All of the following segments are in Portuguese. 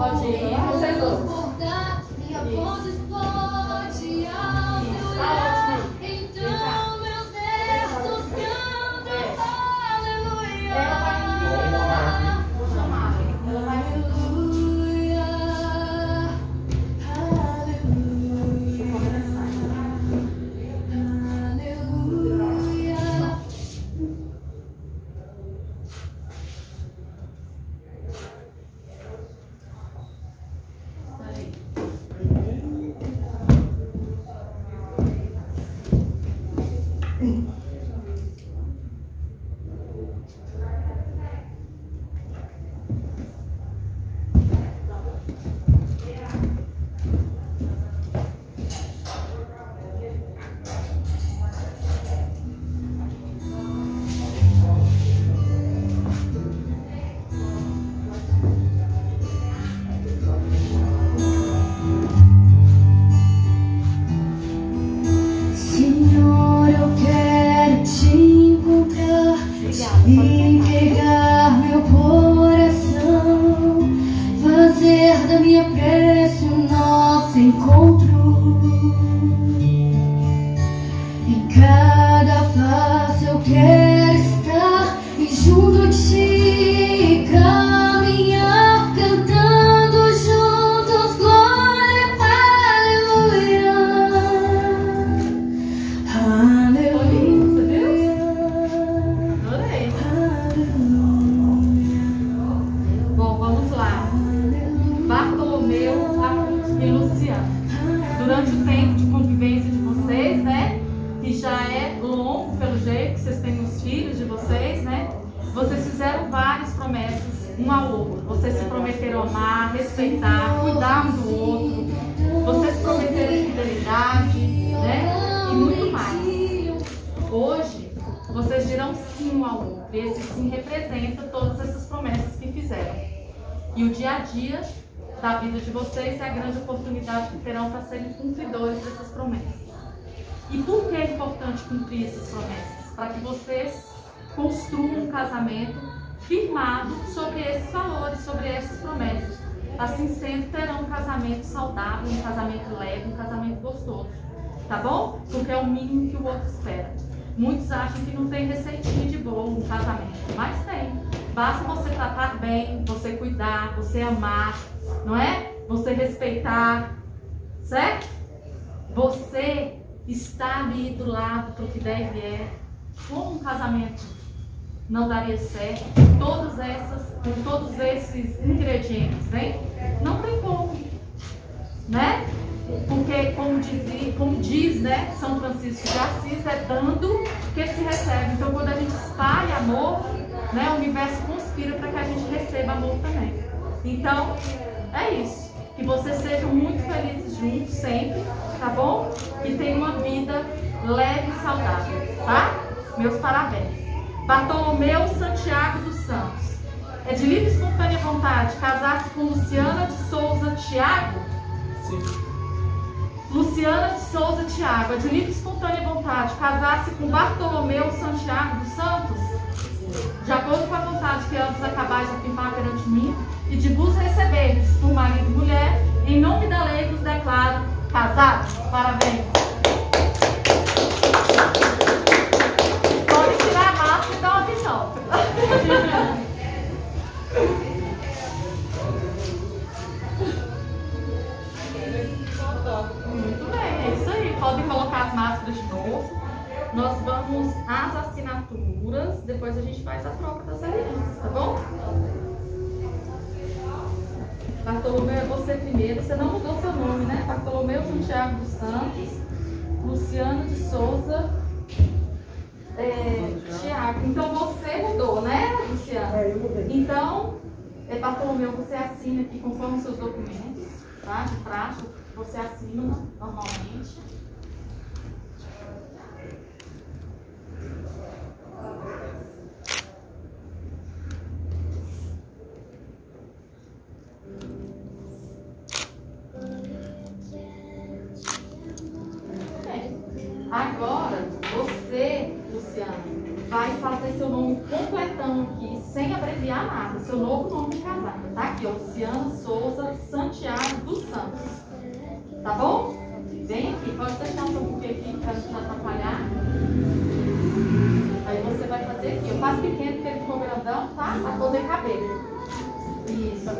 Pode ir, vocês dois. Dia da vida de vocês é a grande oportunidade que terão para serem cumpridores dessas promessas. E por que é importante cumprir essas promessas? Para que vocês construam um casamento firmado sobre esses valores, sobre essas promessas. Assim sendo, terão um casamento saudável, um casamento leve, um casamento gostoso. Tá bom? Porque é o mínimo que o outro espera. Muitos acham que não tem receitinha de bolo no casamento, mas tem. Basta você tratar bem, você cuidar, você amar, não é? Você respeitar, certo? Você está ali do lado para o que der e vier. Como um casamento não daria certo todas essas, com todos esses ingredientes, hein? Não tem como, né? Porque como diz, como diz né, São Francisco de Assis, é dando que se recebe. Então quando a gente espalha amor, né, o universo conspira para que a gente receba amor também. Então, é isso. Que vocês sejam muito felizes juntos sempre, tá bom? E tenham uma vida leve e saudável, tá? Meus parabéns. Bartolomeu Santiago dos Santos. É de livre e espontânea vontade casar-se com Luciana de Souza Tiago? Sim. Luciana de Souza Tiago. É de livre e espontânea vontade casar-se com Bartolomeu Santiago dos Santos? De acordo com a vontade que ambos acabais de afirmar perante mim, e de vos receberdes por marido e mulher, em nome da lei vos declaro casados. Parabéns. Pode tirar a máscara e dar uma visão. Muito bem, é isso aí. Podem colocar as máscaras de novo. Nós vamos às assinaturas, depois a gente faz a troca das alianças, tá bom? Bartolomeu é você primeiro. Você não mudou seu nome, né? Bartolomeu Santiago dos Santos, Luciano de Souza, é, Tiago Então você mudou, né, Luciano? É, eu mudei. Então, é, Bartolomeu, você assina aqui conforme os seus documentos, tá? De praxe, você assina normalmente. Agora, você, Luciano, vai fazer seu nome completão aqui, sem abreviar nada. Seu novo nome de casado. Tá aqui, ó. Luciano Souza Santiago dos Santos. Tá bom? Vem aqui, pode deixar um pouquinho aqui pra não atrapalhar. Aí você vai fazer aqui. Eu faço pequeno porque ele ficou grandão, tá? Pra poder caber. Isso.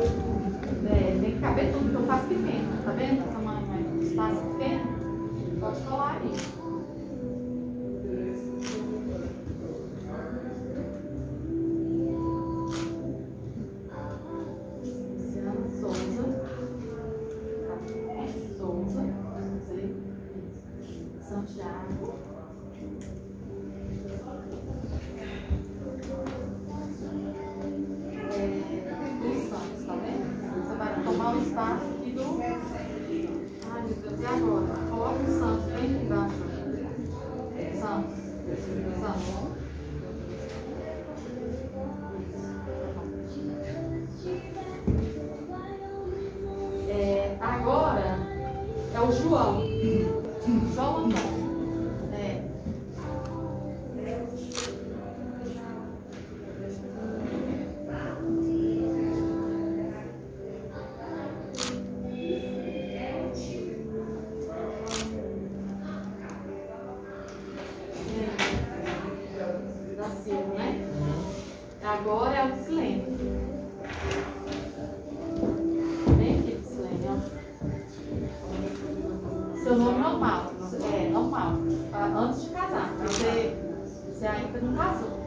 É, tem que caber tudo que eu faço pequeno. Tá vendo? O tamanho, mas espaço pequeno. Pode colar aí. Tomar Agora é o Silêncio. Vem aqui, Silene, ó. Seu nome normal. É, normal. Tá? Antes de casar. Você, você ainda não casou.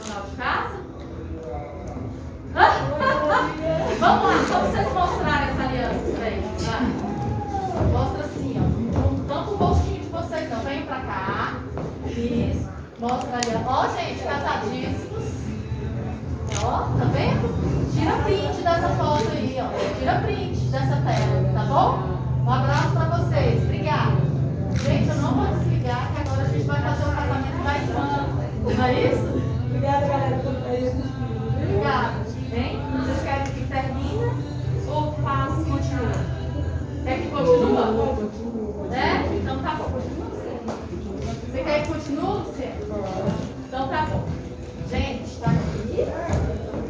Tribunal de casa? Vamos lá, só pra vocês mostrarem essa aliança pra eles. Mostra assim, ó. Tampa o rostinho de vocês, não. Venham pra cá. Isso. Mostra ali, ó. Ó, gente, casadíssimos. Ó, tá vendo? Tira print dessa foto aí, ó. Tira print dessa tela, tá bom? Um abraço pra vocês. Obrigada. Gente, eu não vou desligar, que agora a gente vai fazer o casamento da irmã. Não é isso? Obrigada, galera, por esse. Obrigada. Vem? Vocês querem que termine ou faz, continua? Quer que continua? É? Então tá bom, continua você. Você quer que continue, Luciano? Então tá bom. Gente, tá aqui?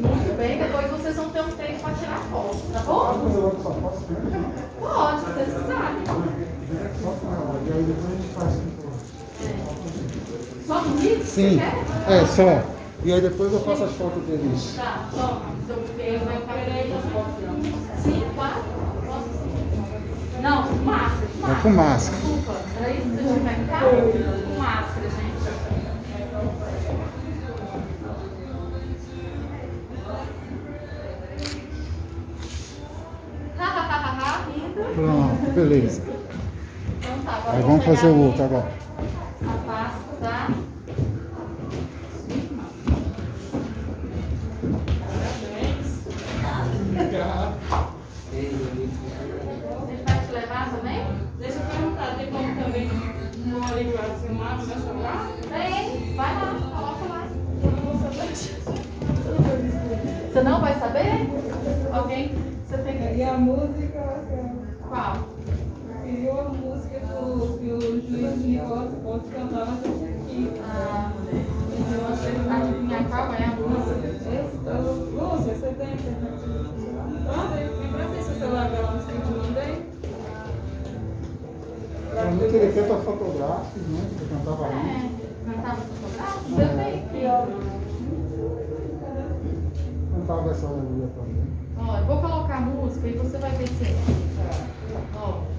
Muito bem, depois vocês vão ter um tempo para tirar foto, tá bom? Pode, vocês sabem. Só bonito? Sim. É, só. E aí depois eu faço as fotos deles. Tá, toma. Seu peso vai ficar aí. Sim, quatro? Posso. Não, com máscara. com É com máscara. Desculpa, era isso que você tinha perguntado? Com máscara, gente. Pronto, beleza. Então tá, agora Aí eu vamos fazer o outro agora. A pasta da música, qual? criou a música do, que o juiz Nicolas Pontes cantava aqui. Ah, eu achei que adivinhar qual é a música. Lúcia, você tem internet? Então, me presta seu celular pela música que eu te mandei. É muito ele canta fotográficos, né? Eu cantava ali. É, cantava fotográfico? Eu tenho aqui. Cantava essa aleluia também. Ó, eu vou colocar a música e você vai ver se é. Ó.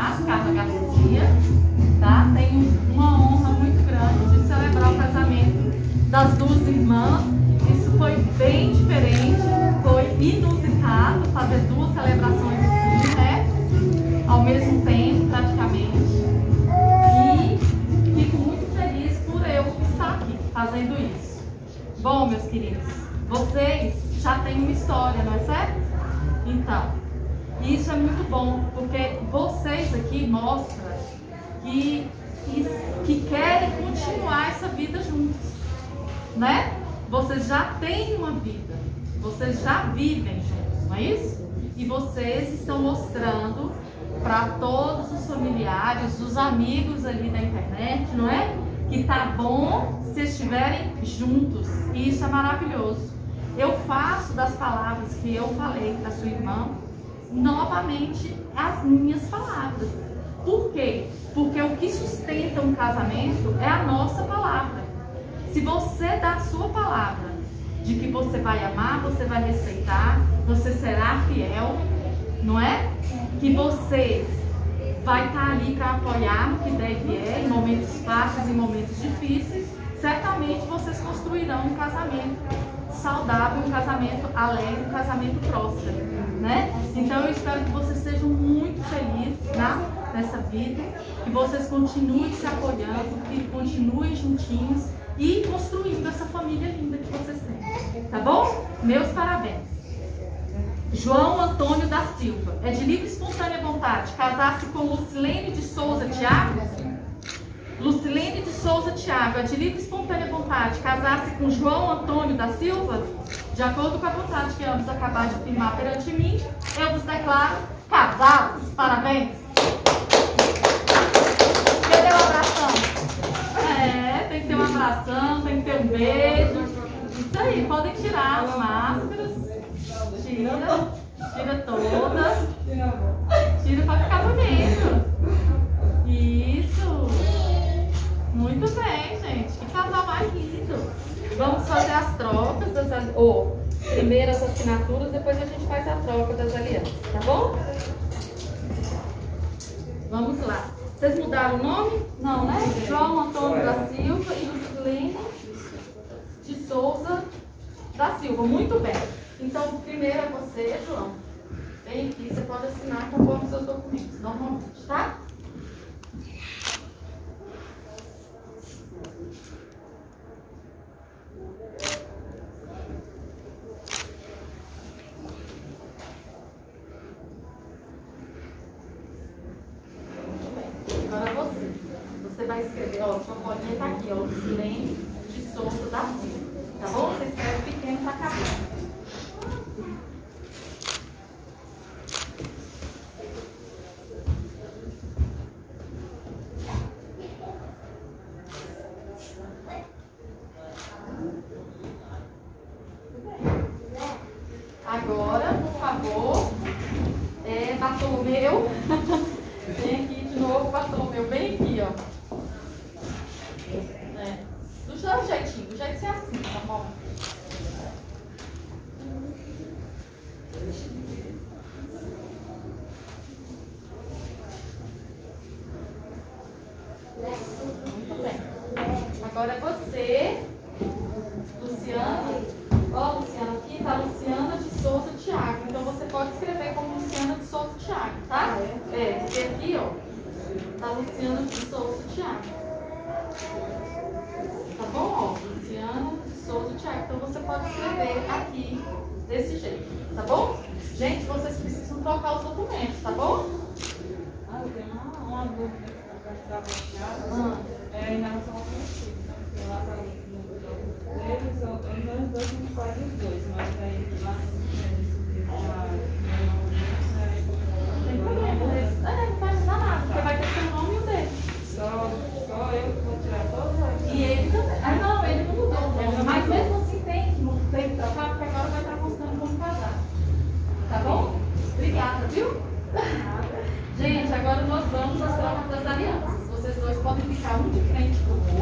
paz, Carla Garcia. Tá? Tenho uma honra muito grande de celebrar o casamento das duas irmãs. Isso foi bem diferente. Foi inusitado fazer duas celebrações assim, né? Ao mesmo tempo, praticamente. E fico muito feliz por eu estar aqui fazendo isso. Bom, meus queridos, vocês já têm uma história, não é certo? Então, isso é muito bom, porque vocês aqui mostram que, que, que querem continuar essa vida juntos, né? Vocês já têm uma vida, vocês já vivem juntos, não é isso? E vocês estão mostrando para todos os familiares, os amigos ali da internet, não é? Que tá bom se estiverem juntos. E isso é maravilhoso. Eu faço das palavras que eu falei para sua irmã novamente as minhas palavras. Por quê? Porque que sustenta um casamento é a nossa palavra. Se você dá a sua palavra de que você vai amar, você vai respeitar, você será fiel, não é? Que você vai estar ali para apoiar no que deve é, em momentos fáceis e momentos difíceis, certamente vocês construirão um casamento saudável, um casamento alegre, um casamento próspero, né? Então eu espero que vocês sejam muito felizes na, nessa vida, que vocês continuem se apoiando, que continuem juntinhos e construindo essa família linda que vocês têm, tá bom? Meus parabéns. João Antônio da Silva. É de livre e espontânea vontade casar-se com Lucilene de Souza Tiago? Lucilene de Souza Tiago. É de livre e espontânea vontade casar-se com João Antônio da Silva? De acordo com a vontade que ambos acabaram de firmar perante mim, eu vos declaro casados. Parabéns. Cadê o abração? É, tem que ter um abração, tem que ter um beijo. Isso aí, podem tirar as máscaras. Tira, tira todas. Tira pra ficar bonito. Isso. Muito bem, gente. Que casal mais lindo. Vamos fazer as trocas das ou primeiro as assinaturas, depois a gente faz a troca das alianças, tá bom? Vamos lá. Vocês mudaram o nome? Não, né? João Antônio da Silva e Lucilene de Souza da Silva. Muito bem. Então, primeiro é você, João. Vem aqui, você pode assinar conforme seus documentos, normalmente, tá? Muito bem. Agora você. Você vai escrever, ó, sua colinha tá aqui, ó, Lucilene de Souza da Silva. Tá bom? Você escreve pequeno pra cabeça. Agora, por favor, é, Bartolomeu. Vem aqui de novo, Bartolomeu. Bem aqui, ó. É. Do seu jeitinho, do jeito que você assina, tá bom? Muito bem. Agora é você, Luciana. Ó, Luciana, aqui tá Luciana de Souza Thiago. Então você pode escrever como Luciana de Souza Thiago, tá? É, porque aqui, ó, tá Luciana de Souza Thiago. Tá bom? Ó, Luciana de Souza Thiago. Então você pode escrever aqui desse jeito, tá bom? Gente, vocês precisam trocar os documentos, tá bom? Ah, eu tenho uma, uma dúvida para. Ah. É em relação ao princípio, né? Porque lá tá no grupo deles, eu- eu- nós dois a gente faz os dois, mas aí lá Não tem problema. né? É, não vai mudar nada, porque vai ter seu nome e o dele. Só, só eu que vou tirar todas as. E ele também. Ah, não, ele não mudou o nome. Mas mesmo assim tem que, mu- tem que trocar, porque agora vai estar constando como casado. Tá bom? Obrigada, viu? Gente, agora nós vamos às trocas das alianças. Vocês dois podem ficar um de frente pro outro.